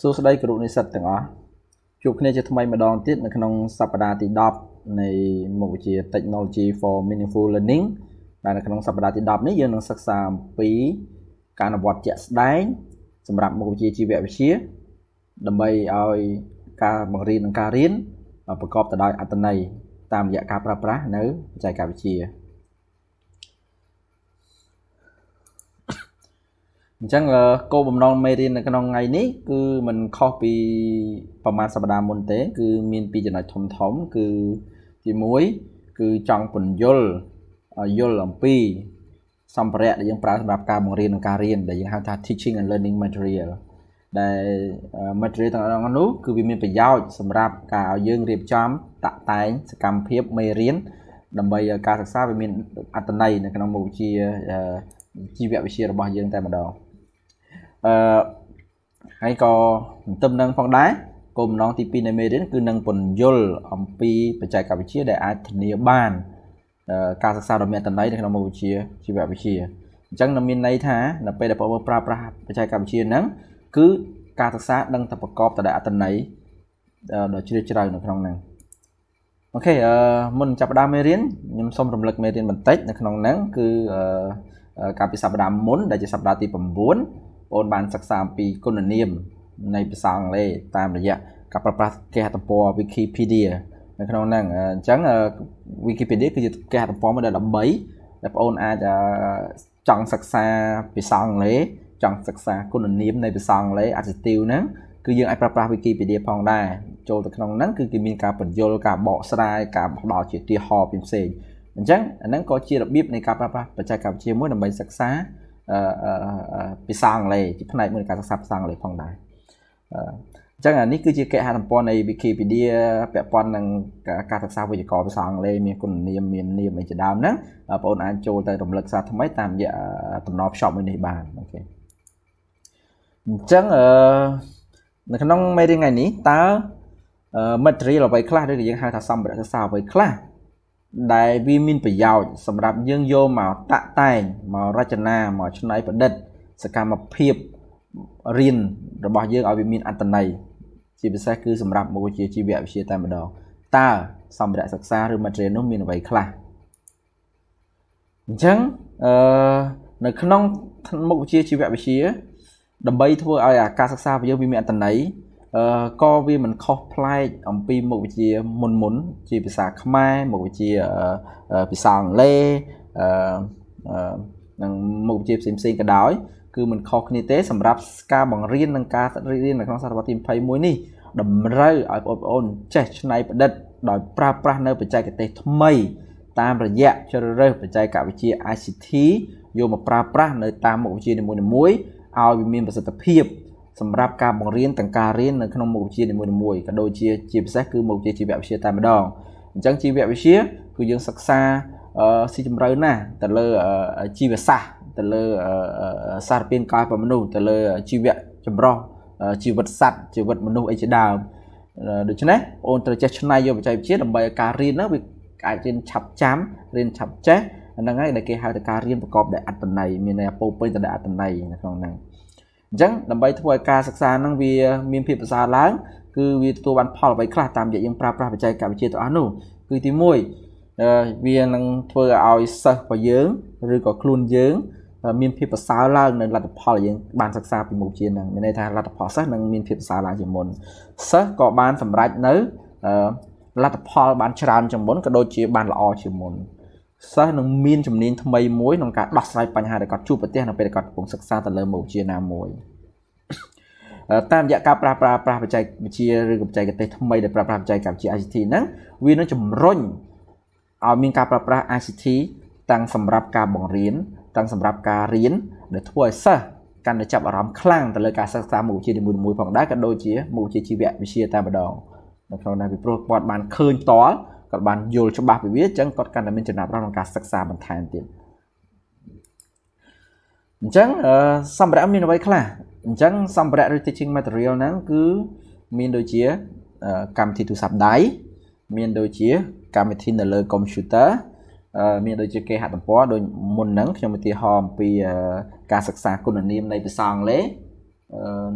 សួស្តីគ្រូនិស្សិតទាំងអស់ជួបគ្នាជាថ្មីម្ដងទៀតនៅក្នុងសប្តាហ៍ទី10នៃមុខវិជ្ជា Technology for Meaningful Learning ដែលនៅក្នុងសប្តាហ៍ទី10នេះយើងនឹងសិក្សាអំពីការអនុវត្តជាក់ស្ដែងសម្រាប់មុខវិជ្ជាជីវវិទ្យាដើម្បីឲ្យការបង្រៀននិងការរៀនប្រកបទៅដោយអត្ថន័យតាមរយៈការប្រើប្រាស់នៅបច្ចេកវិទ្យា អញ្ចឹងគោលបំណងមេរៀននៅក្នុងថ្ងៃនេះគឺมันខុសពីប្រហែលសប្តាហ៍មុនទេ គឺមានពីរចំណុចធំធំ គឺទី1គឺចង់ពន្យល់យល់អំពីសម្ភារៈដែលយើងប្រើសម្រាប់ការបង្រៀននិងការរៀនដែលយើងហៅថា teaching and learning material ដែល material ទាំងអស់នោះគឺវាមានប្រយោជន៍សម្រាប់ការឲ្យយើងរៀបចំតាក់តែងសកម្មភាពមេរៀនដើម្បីឲ្យការសិក្សាវាមានអត្ថន័យនៅក្នុងមុខវិជ្ជាជីវវិទ្យារបស់យើងតែម្ដង អឺហើយក៏ទន្ទឹមនឹងផងដែរគោលបំណងទី2នៃមេរៀនគឺនឹងពន្យល់អំពីបច្ចេកវិទ្យាដែលអាចធានាបានការសិក្សាដ៏មានអត្ថន័យនៅក្នុងមុខវិជ្ជាជីវវិទ្យាអញ្ចឹងនឹងមានន័យថានៅពេលដែលបងប្អូនប្រើប្រាស់បច្ចេកវិទ្យាហ្នឹងគឺការសិក្សាដឹងតែប្រកបទៅដោយអត្ថន័យដ៏ជ្រាលជ្រៅនៅក្នុងហ្នឹងអូខេអឺមុនចាប់ផ្ដើមមេរៀនខ្ញុំសូមរំលឹកមេរៀនបន្តិចនៅក្នុងហ្នឹងគឺអឺកាលពីសប្តាហ៍មុនដែលជាសប្តាហ៍ទី9 បងបានសិក្សាអំពីគុណនាមនៃភាសាអង់គ្លេសតាមរយៈការប្រើប្រាស់គេហទំព័រ Wikipedia នៅក្នុងហ្នឹងអញ្ចឹង Wikipedia គឺជាគេហទំព័រមួយដែល13ដែលបងអាចចង់សិក្សាភាសាអង់គ្លេសចង់សិក្សាគុណនាមនៃភាសាអង់គ្លេស adjective ហ្នឹងគឺយើងអាចប្រើប្រាស់ Wikipedia ផងដែរចូលទៅក្នុងហ្នឹងគឺគេមានការបញ្យលការបកស្រាយការផ្ដល់ជាទីហោផ្សេងៗអញ្ចឹងអាហ្នឹងក៏ជារបៀបនៃការប្រើប្រាស់បច្ចេកវិទ្យាមួយដើម្បីសិក្សា ភាសាអង់គ្លេសជាផ្នែកមួយនៃការសិក្សាភាសាអង់គ្លេសផងដែរអញ្ចឹងនេះគឺជាគេហទំព័រនៃ Wikipedia ពាក់ព័ន្ធនឹងការសិក្សាវេយ្យាករណ៍ភាសាអង់គ្លេសមានគុណនាមមាននាមអីជាដើមហ្នឹងបងប្អូនអាចចូលទៅរំលឹកសារថ្មីតាមរយៈតំណភ្ជាប់មួយនេះបានអូខេអញ្ចឹងអឺនៅក្នុងមេរៀនថ្ងៃនេះតើ material អ្វីខ្លះឬយើងហៅថាសម្ភារៈសិក្សាអ្វីខ្លះ ដែលវាមានប្រយោជន៍សម្រាប់យើងយកមកតាក់តែងមករចនាមកច្នៃប្រឌិត សកម្មភាពរៀនរបស់យើងឲ្យវាមានអត្ថន័យជាពិសេសគឺសម្រាប់មុខវិជ្ជាជីវវិទ្យាតែម្ដងតើសម្ភារៈសិក្សាឬ material នោះមានអ្វីខ្លះអញ្ចឹងអឺនៅក្នុងមុខវិជ្ជាជីវវិទ្យាដើម្បីធ្វើឲ្យអាការសិក្សារបស់យើងវាមានអត្ថន័យអឺ ក៏វាមិនខុសប្លែកអំពីមុខវិជ្ជាមុនមុនជាភាសាខ្មែរមុខវិជ្ជាភាសាអង់គ្លេសអឺនិងមុខវិជ្ជាផ្សេងផ្សេងក៏ដោយគឺមិនខុសគ្នាទេសម្រាប់ការបង្រៀននិងការរៀននៅក្នុងសតវត្សទី21នេះតម្រូវឲ្យបងប្អូនចេះច្នៃប្រឌិត ដោយប្រើប្រាស់នៅបច្ចេកទេសថ្មី តាមរយៈជ្រើសរើសបច្ចេកវិទ្យា ICT យកមកប្រើប្រាស់នៅតាមមុខវិជ្ជានីមួយៗឲ្យវាមានប្រសិទ្ធភាព សម្រាប់ការបង្រៀនទាំងការរៀននៅក្នុងមុខវិជ្ជានីមួយៗក៏ដូចជាជាពិសេសគឺមុខវិជ្ជាជីវវិទ្យាតែម្ដងអញ្ចឹងជីវវិទ្យាគឺយើងសិក្សាស៊ីជម្រៅណាស់ទៅលើជីវសាស្ត្រទៅលើសារពាង្គកាយរបស់មនុស្សទៅលើជីវៈចម្រុះជីវិតសត្វជីវិតមនុស្សអីជាដើមដូច្នេះអូនត្រូវចេះច្នៃយកបច្ចេកវិទ្យាដើម្បីឲ្យការរៀនហ្នឹងវាអាចរៀនឆាប់ចាំរៀនឆាប់ចេះហ្នឹងហើយដែលគេហៅថាការរៀនប្រកបដោយអត្ថន័យមានន័យពោពេញទៅដោយអត្ថន័យនៅក្នុងហ្នឹង អញ្ចឹងដើម្បីធ្វើឲ្យការសិក្សាហ្នឹងវាមានភាពប្រសើរឡើងគឺវាទទួលបានផលអ្វីខ្លះតាមរយៈយើងប្រើប្រាស់បច្ចេកវិទ្យាទាំងអស់នោះគឺទី1វានឹងធ្វើឲ្យសិស្សរបស់យើងឬក៏ខ្លួនយើងមានភាពប្រសើរឡើងនៅលទ្ធផលយើងបានសិក្សាពីមុខជាហ្នឹងមានន័យថាលទ្ធផលសិស្សនឹងមានភាពប្រសើរឡើងជាងមុនសិស្សក៏បានសម្រេចនៅលទ្ធផលបានច្រើនជាងមុនក៏ដូចជាបានល្អជាងមុន សិស្សនឹងមានជំនាញថ្មីមួយក្នុងការដោះស្រាយបញ្ហាដែលគាត់ជួបប្រទះនៅពេលដែលគាត់កំពុងសិក្សាទៅលើមុខវិជ្ជាណាមួយតាមរយៈការប្រាស្រ័យប្រាស់បច្ចេកវិទ្យាឬក៏បច្ចេកទេសថ្មីដែលប្រើប្រាស់បច្ចេកវិទ្យា ICT ហ្នឹងវានឹងជំរុញឲ្យមានការប្រើប្រាស់ ICT ទាំងសម្រាប់ការបង្រៀនទាំងសម្រាប់ការរៀនដែលធ្វើឲ្យសិស្សកាន់តែចាប់អារម្មណ៍ខ្លាំងទៅលើការសិក្សាមុខវិជ្ជានីមួយៗផងដែរក៏ដូចជាមុខវិជ្ជាជីវវិទ្យាតែម្ដងនៅក្នុងនេះពីព្រោះគាត់បានឃើញតល់ គាត់បានយល់ច្បាស់ពីវាអញ្ចឹងគាត់កាន់តែមានចំណាប់អារម្មណ៍ក្នុងការសិក្សាបន្ថែមទៀតអញ្ចឹងសម្ភារៈមានអ្វីខ្លះអញ្ចឹងសម្ភារៈឬ teaching material ហ្នឹងគឺមានដូចជាកម្មវិធីទូរស័ព្ទដៃមានដូចជាកម្មវិធីនៅលើ computer មានដូចជាគេហទំព័រដូចមុនហ្នឹងខ្ញុំឧទាហរណ៍អំពីការសិក្សាគុណនាមនៃភាសាអង់គ្លេស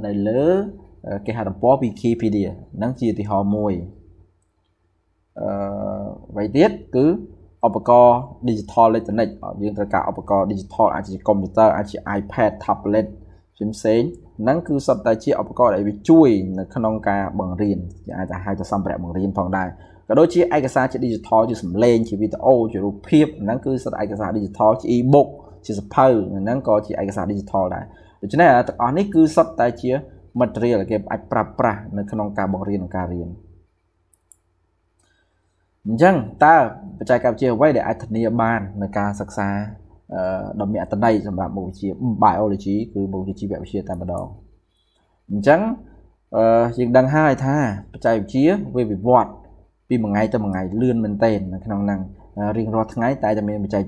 នៅលើគេហទំព័រ Wikipedia ហ្នឹងជាឧទាហរណ៍មួយ អឺអ្វីទៀតគឺឧបករណ៍ digital អេឡិចត្រូនិកយើងត្រូវការឧបករណ៍ digital អាចជា computer អាចជា iPad tablet ផ្សេងផ្សេងហ្នឹងគឺសុទ្ធតែជាឧបករណ៍ដែលវាជួយនៅក្នុងការបង្រៀនអាចថាហៅថាសម្ភារៈបង្រៀនផងដែរក៏ដូចជាឯកសារជា digital ជាសំឡេងជាវីដេអូជារូបភាពហ្នឹងគឺសុទ្ធឯកសារ digital ជា e-book ជាសភៅហ្នឹងក៏ជាឯកសារ digital ដែរដូច្នេះទាំងអស់នេះគឺសុទ្ធតែជា material ដែលគេអាចប្រើប្រាស់នៅក្នុងការបង្រៀននិងការរៀន អញ្ចឹងតើបច្ចេកវិទ្យាអ្វីដែលអាចធានាបាននៅការសិក្សាដ៏មានអត្ថន័យសម្រាប់មុខវិជ្ជា biology គឺមុខវិជ្ជាជីវវិទ្យាតែម្ដងអញ្ចឹងអឺយើងដឹងហើយថាបច្ចេកវិទ្យាវាវិវត្តពីមួយថ្ងៃទៅមួយថ្ងៃលឿនមែនទែននៅក្នុងហ្នឹងរៀងរាល់ថ្ងៃតែតែមានបច្ចេក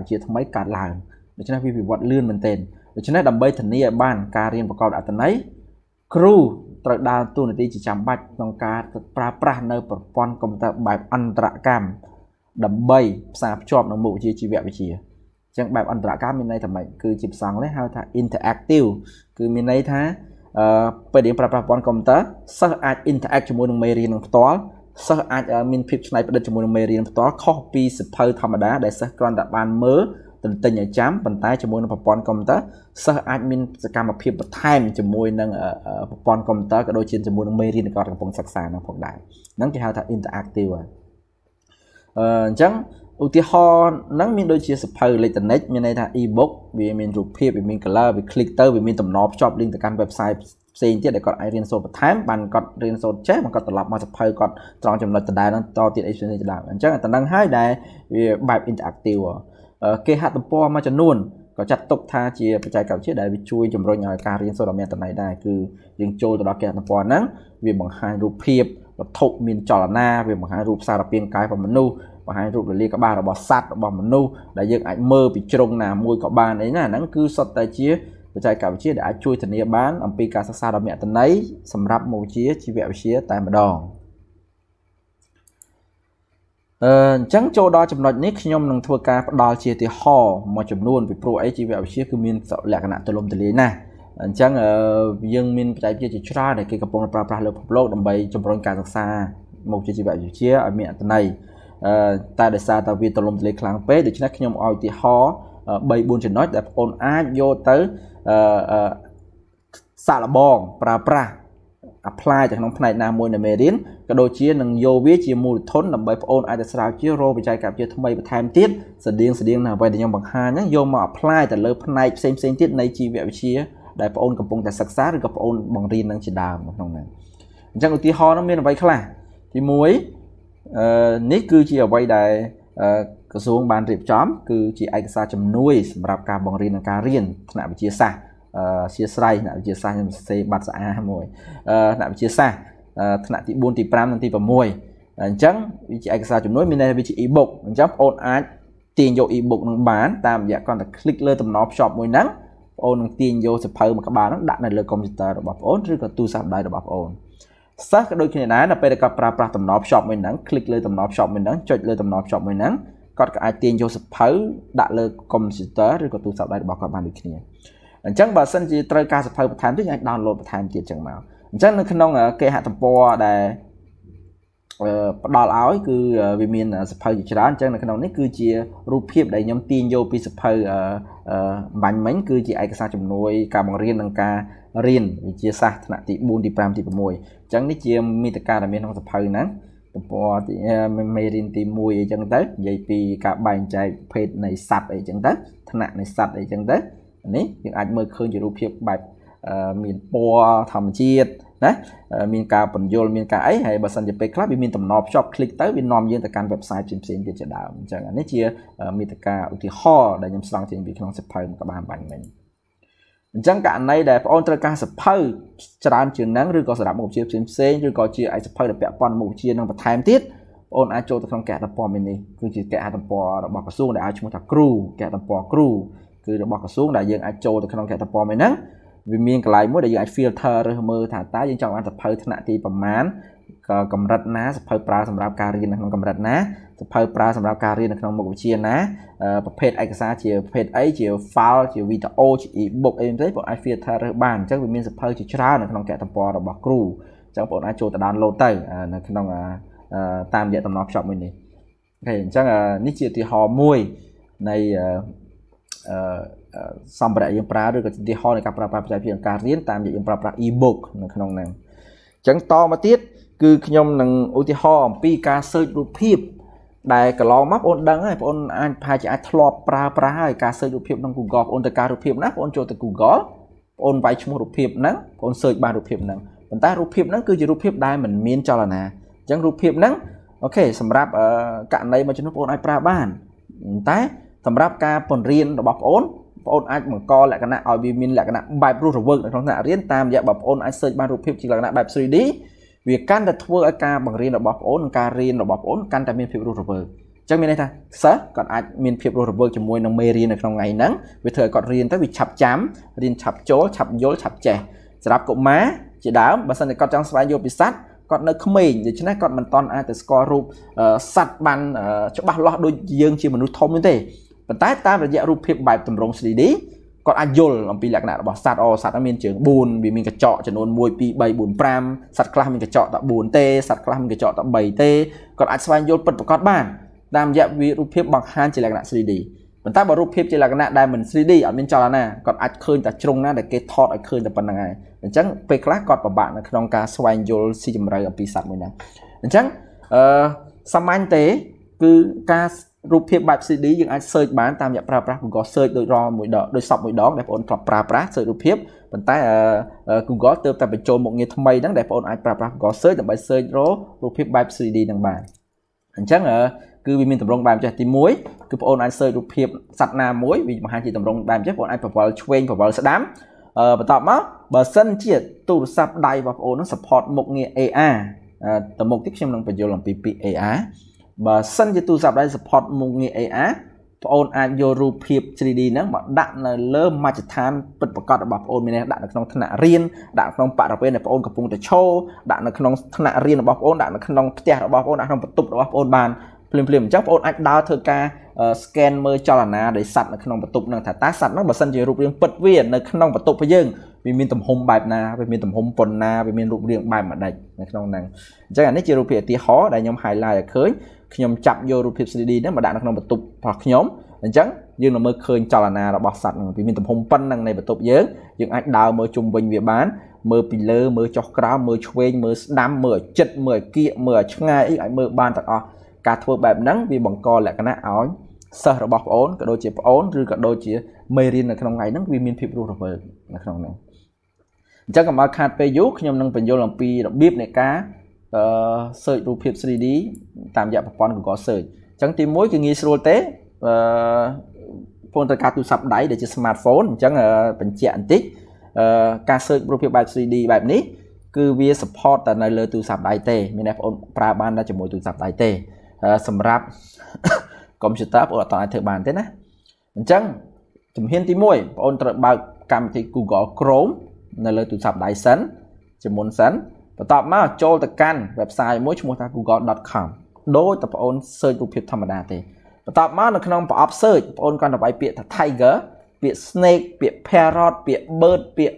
វិទ្យាថ្មីកើតឡើងដូច្នេះវាវិវត្តលឿនមែនទែនដូច្នេះដើម្បីធានាឲ្យបានការរៀនប្រកបអត្ថន័យគ្រូ ត្រូវដើរតួនាទីជាចាំបាច់ក្នុងការប្រើប្រាស់នៅប្រព័ន្ធកុំព្យូទ័របែបអន្តរកម្មដើម្បីផ្សារភ្ជាប់នឹងមុខវិជ្ជាជីវវិទ្យាអញ្ចឹងបែបអន្តរកម្មមានន័យថាម៉េចគឺជាភាសាអង់គ្លេសហៅថា interactive គឺមានន័យថាអឺពេលរៀនប្រើប្រាស់ប្រព័ន្ធកុំព្យូទ័រសិស្សអាច interact ជាមួយនឹងមេរៀននឹងផ្ទាល់សិស្សអាចមានភាពច្នៃប្រឌិតជាមួយនឹងមេរៀនផ្ទាល់ខុសពីសភៅធម្មតាដែលសិស្សគ្រាន់តែបានមើល ទន្ទិញឲ្យចាំប៉ុន្តែជាមួយនឹងប្រព័ន្ធកុំព្យូទ័រសិស្សអាចមានសកម្មភាពបន្ថែមជាមួយនឹងប្រព័ន្ធកុំព្យូទ័រក៏ដូចជាជាមួយនឹងមេរៀនដែលគាត់កំពុងសិក្សានោះផងដែរហ្នឹងគេហៅថា interactive អឺអញ្ចឹងឧទាហរណ៍ហ្នឹងមានដូចជាសភៅអេឡិចត្រូនិកមានន័យថា e-book វាមានរូបភាពវាមាន color វា click ទៅវាមានតំណភ្ជាប់ link ទៅកាន់ website ផ្សេងទៀតដែលគាត់អាចរៀនសូត្របន្ថែមបានគាត់រៀនសូត្រចេះបានគាត់ត្រឡប់មកសភៅគាត់ត្រង់ចំណុចដដែលហ្នឹងតទៀតអីផ្សេងៗដើមអញ្ចឹងតែហ្នឹងហើយដែលវាបែប interactive គេហទំព័រមួយចំនួនក៏ចាត់ទុកថាជាបច្ចេកវិទ្យាដែលវាជួយជំរុញឲ្យការរៀនសូត្រឲ្យមានតម្លៃដែរគឺយើងចូលទៅដល់គេហទំព័រហ្នឹងវាបង្ហាញរូបភាពវត្ថុមានចលនាវាបង្ហាញរូបសារពាង្គកាយរបស់មនុស្សបង្ហាញរូបរលាក្បាលរបស់សត្វរបស់មនុស្សដែលយើងអាចមើលពីជ្រុងណាមួយក៏បានអីណាហ្នឹងគឺសុទ្ធតែជាបច្ចេកវិទ្យាដែលអាចជួយធានាបានអំពីការសិក្សាដ៏មានអត្ថន័យសម្រាប់មុខវិជ្ជាជីវវិទ្យាតែម្ដង អឺអញ្ចឹងចូលដល់ចំណុចនេះខ្ញុំនឹងធ្វើការផ្ដល់ជាទីហោមួយចំនួនពីព្រោះអីជីវវិទ្យាគឺមានលក្ខណៈទូលំទូលាយណាស់អញ្ចឹងយើងមានបច្ចេកវិទ្យាជាច្រើនដែលគេកំពុងប្រើប្រាស់លើពិភពលោកដើម្បីជំរុញការសិក្សាមុខជាជីវវិទ្យាឲ្យមានអត្ថន័យអឺតែដោយសារតែវាទូលំទូលាយខ្លាំងពេកដូច្នេះខ្ញុំឲ្យឧទាហរណ៍3 4ចំណុចដែលបងប្អូនអាចយកទៅអឺសាកល្បងប្រើប្រាស់ apply ទៅក្នុងផ្នែកណាមួយនៃមេរៀនក៏ដូចជានឹងយកវាជាមូលធនដើម្បីបងប្អូនអាចទៅស្រាវជ្រាវរកបច្ចេកវិទ្យាថ្មីបន្ថែមទៀតស្តៀងស្តៀងនឹងអ្វីដែលខ្ញុំបង្ហាញហ្នឹងយកមក apply ទៅលើផ្នែកផ្សេងផ្សេងទៀតនៃជីវវិទ្យាដែលបងប្អូនកំពុងតែសិក្សាឬក៏បងប្អូនបង្រៀននឹងជាដើមក្នុងហ្នឹងអញ្ចឹងឧទាហរណ៍ហ្នឹងមានអ្វីខ្លះទី1អឺនេះគឺជាអ្វីដែលក្រសួងបានរៀបចំ គឺជាឯកសារជំនួយសម្រាប់ការបង្រៀននិងការរៀនថ្នាក់វិទ្យាសាស្ត្រ អឺជាស្រ័យថ្នាក់វិទ្យាសាស្ត្រខ្ញុំសរសេរបាត់ស្អាមួយអឺថ្នាក់វិទ្យាសាស្ត្រថ្នាក់ទី4ទី5និងទី6អញ្ចឹងវាជាឯកសារជំនួយមានន័យថាវាជា e-book អញ្ចឹងបងប្អូនអាចទាញយក e-book នឹងបានតាមរយៈគ្រាន់តែ click លើតំណភ្ជាប់មួយហ្នឹងបងប្អូននឹងទាញយកសភៅមួយក្បាលហ្នឹងដាក់នៅលើកុំព្យូទ័ររបស់បងប្អូនឬក៏ទូរស័ព្ទដៃរបស់បងប្អូនសិស្សក៏ដូចគ្នាដែរនៅពេលដែលគាត់ប្រើប្រាស់តំណភ្ជាប់មួយហ្នឹង click លើតំណភ្ជាប់មួយហ្នឹងចុចលើតំណភ្ជាប់មួយហ្នឹងគាត់ក៏អាចទាញយកសភៅដាក់លើកុំព្យូទ័រឬក៏ទូរស័ព្ទដៃរបស់គាត់បានដូចគ្នា អញ្ចឹងបើសិនជាត្រូវការសភៅបន្ថែមទៀតអាច download បន្ថែមទៀតចឹងមកអញ្ចឹងនៅក្នុងគេហទំព័រដែលផ្ដល់ឲ្យគឺវាមានសភៅជាច្រើនអញ្ចឹងនៅក្នុងនេះគឺជារូបភាពដែលខ្ញុំទាញយកពីសភៅបាញ់មិញគឺជាឯកសារជំនួយការបង្រៀននិងការរៀនវិទ្យាសាស្ត្រថ្នាក់ទី4ទី5ទី6អញ្ចឹងនេះជាមេតិកាដែលមានក្នុងសភៅហ្នឹងទំព័រទីមេរៀនទី1អីចឹងទៅនិយាយពីការបែងចែកប្រភេទនៃសត្វអីចឹងទៅថ្នាក់នៃសត្វអីចឹងទៅ នេះយើងអាចមើលឃើញជារូបភាពបែបមានពណ៌ធម្មជាតិណាមានការបញ្យលមានការអីហើយបើសិនជាពេលខ្លះវាមានតំណភ្ជាប់คลิกទៅវានាំយើងទៅកាន់ website ផ្សេងៗទៀតជាដើមអញ្ចឹងអានេះជាមេតិកាឧទាហរណ៍ដែលខ្ញុំស្លង់ចេញពីក្នុងសិភៅក្បាលបាញ់មិញអញ្ចឹងករណីដែលបងអូនត្រូវការសភៅច្រើនជាងហ្នឹងឬក៏សម្រាប់មុខវិជ្ជាផ្សេងផ្សេងឬក៏ជាឯសភៅដែលពាក់ព័ន្ធមុខវិជ្ជានឹងបន្ថែមទៀតបងអូនអាចចូលទៅក្នុងកែតំព័រនេះគឺជាកែតំព័ររបស់ក្រសួងដែលឲ្យឈ្មោះថាគ្រូកែតំព័រគ្រូ គឺរបស់ក្រសួងដែលយើងអាចចូលទៅក្នុងកែតំព័រមួយហ្នឹងវាមានកន្លែងមួយដែលយើងអាច filter រើសមើលថាតើយើងចង់បានសភៅថ្នាក់ទីប្រមាណកម្រិតណាសភៅប្រើសម្រាប់ការរៀននៅក្នុងកម្រិតណាសភៅប្រើសម្រាប់ការរៀននៅក្នុងមុខវិជ្ជាណាប្រភេទឯកសារជាប្រភេទអីជា file ជាវីដេអូជា e-book អីផ្សេងបងអាច filter រើសបានអញ្ចឹងវាមានសភៅជាច្រើននៅក្នុងកែតំព័ររបស់គ្រូអញ្ចឹងបងអាចចូលទៅ download ទៅនៅក្នុងតាមរយៈតំណភ្ជាប់មួយនេះអូខេអញ្ចឹងនេះជាឧទាហរណ៍មួយនៃអឺ សម្ភារៈយើងប្រើឬក៏ឧទាហរណ៍នៃការប្រើប្រាស់បច្ចេកវិទ្យាក្នុងការរៀនតាមរយៈយើងប្រើប្រាស់ e-book នៅក្នុងហ្នឹងអញ្ចឹងតមកទៀតគឺខ្ញុំនឹងឧទាហរណ៍អំពីការ search រូបភាពដែលកន្លងមកបងអូនដឹងហើយបងអូនអាចប្រហែលជាអាចធ្លាប់ប្រើប្រាស់ហើយការ search រូបភាពក្នុង Google បងអូនទៅការរូបភាពណាបងអូនចូលទៅ Google បងអូនវាយឈ្មោះរូបភាពហ្នឹងបងអូន search បានរូបភាពហ្នឹងប៉ុន្តែរូបភាពហ្នឹងគឺជារូបភាពដែលមិនមានចលនាអញ្ចឹងរូបភាពហ្នឹងអូខេសម្រាប់ករណីមួយចំនួនបងអូនអាចប្រើបានតែ សម្រាប់ការបង្រៀនរបស់បងអូនបងអូនអាចបង្កលក្ខណៈឲ្យវាមានលក្ខណៈបែបរស់រវើកនៅក្នុងថ្នាក់រៀនតាមរយៈបងប្អូនអាច search បានរូបភាពជាលក្ខណៈបែប 3D វាកាន់តែធ្វើឲ្យការបង្រៀនរបស់បងប្អូននិងការរៀនរបស់បងប្អូនកាន់តែមានភាពរស់រវើកអញ្ចឹងមានន័យថាសិស្សគាត់អាចមានភាពរស់រវើកជាមួយនឹងមេរៀននៅក្នុងថ្ងៃហ្នឹងវាធ្វើឲ្យគាត់រៀនទៅវាឆាប់ចាំរៀនឆាប់ចូលឆាប់យល់ឆាប់ចេះសម្រាប់កុមារជាដើមបើសិនជាគាត់ចង់ស្វែងយល់ពីសត្វគាត់នៅក្មេងដូច្នេះគាត់មិនតន់អាចទៅស្គាល់រូបសត្វបានច្បាស់លាស់ដូចយើងជាមនុស្សធំទេ ប៉ុន្តែតាមរយៈរូបភាពបែបទម្រង់ 3D គាត់អាចយល់អំពីលក្ខណៈរបស់សត្វអូសត្វហ្នឹងមានជើង4វាមានកញ្ចក់ចំនួន1 2 3 4 5សត្វខ្លះមានកញ្ចក់តែ4ទេសត្វខ្លះមានកញ្ចក់តែ3ទេគាត់អាចស្វែងយល់ពិតប្រាកដបានតាមរយៈវារូបភាពបង្ហាញជាលក្ខណៈ 3D ប៉ុន្តែបើរូបភាពជាលក្ខណៈដែលមិន 3D អត់មានចលនាគាត់អាចឃើញតែជ្រុងណាដែលគេថតឲ្យឃើញតែប៉ុណ្្នឹងហើយអញ្ចឹងពេលខ្លះគាត់ពិបាកនៅក្នុងការស្វែងយល់ស៊ីជម្រៅអំពីសត្វមួយហ្នឹងអញ្ចឹងអឺសាមញ្ញទេគឺការ រូបភាពបែប CD យើងអាច search បានតាមរយៈប្រើប្រាស់ Google search ដូចរមួយដងដូចសពមួយដងដែលបងប្អូនធ្លាប់ប្រើប្រាស់ search រូបភាពប៉ុន្តែ Google ទើបតែបញ្ចូលមុខងារថ្មីហ្នឹងដែលបងប្អូនអាចប្រើប្រាស់ Google search ដើម្បី search រករូបភាពបែប 3D ហ្នឹងបានអញ្ចឹងគឺវាមានតម្រងបែបចេះទី1គឺបងប្អូនអាច search រូបភាពសត្វណាមួយវាបង្ហាញជាតម្រងបែបចេះបងប្អូនអាចប្រវល់ឆ្វេងប្រវល់ស្ដាំអឺបន្ទាប់មកបើសិនជាទូរស័ព្ទដៃរបស់បងប្អូនហ្នឹង support មុខងារ AR តមុខទៀតខ្ញុំនឹងបញ្យល់អំពីពាក្យ AR បើសិនជាទូរស័ព្ទដៃ support មុខងារ AR បងអូនអាចយករូបភាព 3D ហ្នឹងមកដាក់នៅលើមជ្ឈដ្ឋានពិតប្រាកដរបស់បងអូនមានដាក់នៅក្នុងថ្នាក់រៀនដាក់ក្នុងបរិវេណដែលបងអូនកំពុងតែឈរដាក់នៅក្នុងថ្នាក់រៀនរបស់បងអូនដាក់នៅក្នុងផ្ទះរបស់បងអូនដាក់ក្នុងបន្ទប់របស់បងអូនបានភ្លាមភ្លាមអញ្ចឹងបងអូនអាចដើរធ្វើការ scan មើលចលនានៃសត្វនៅក្នុងបន្ទប់ហ្នឹងថាតើសត្វហ្នឹងបើសិនជារូបរាងពិតវានៅក្នុងបន្ទប់របស់យើងវាមានទំហំបែបណាវាមានទំហំប៉ុណ្ណាវាមានរូបរាងបែបមួយដេចនៅក្នុងហ្នឹងអញ្ចឹងអានេះជារូបភាពឧទាហរណ៍ដែលខ្ញុំ highlight ឲ្យឃើញ ខ្ញុំចាប់យករូបភាព 3D ហ្នឹងមកដាក់នៅក្នុងបន្ទប់របស់ខ្ញុំអញ្ចឹងយើងនឹងមើលឃើញចលនារបស់សត្វហ្នឹងវាមានទំហំប៉ុណ្ណឹងនៃបន្ទប់យើងយើងអាចដើរមើលជុំវិញវាបានមើលពីលើមើលចុះក្រោមមើលឆ្វេងមើលស្ដាំមើលឲ្យចិត្តមើលឲ្យគៀកមើលឲ្យឆ្ងាយអីឲ្យមើលបានទាំងអស់ការធ្វើបែបហ្នឹងវាបង្កលក្ខណៈឲ្យសិស្សរបស់ប្អូនក៏ដូចជាប្អូនឬក៏ដូចជាមេរៀននៅក្នុងថ្ងៃហ្នឹងវាមានភាពរស់រវើកនៅក្នុងហ្នឹងអញ្ចឹងកុំឲ្យខាតពេលយូរខ្ញុំនឹងបញ្យល់អំពីរបៀបនៃការអឺ search រូបភាព 3D តាមរយៈប្រព័ន្ធ Google Search អញ្ចឹងទី1គឺងាយស្រួលទេអឺពងត្រូវការទូរស័ព្ទដៃដែលជា smartphone អញ្ចឹងបញ្ជាក់បន្តិចអឺការ search រូបភាពបែប 3D បែបនេះគឺវា support តែនៅលើទូរស័ព្ទដៃទេមានអ្នកបងប្អូនប្រើបានតែជាមួយទូរស័ព្ទដៃទេសម្រាប់ computer បងប្អូនអត់អាចធ្វើបានទេណាអញ្ចឹងជំហានទី1បងប្អូនត្រូវបើកកម្មវិធី Google Chrome នៅលើទូរស័ព្ទដៃសិនជាមុនសិន បន្ទាប់មកចូលទៅកាន់ website មួយឈ្មោះថា google.com ដោយតែបងអូន search រូបភាពធម្មតាទេបន្ទាប់មកនៅក្នុងប្រអប់ search បងអូនគាត់ទៅវាយពាក្យថា tiger ពាក្យ snake ពាក្យ parrot ពាក្យ bird ពាក្យ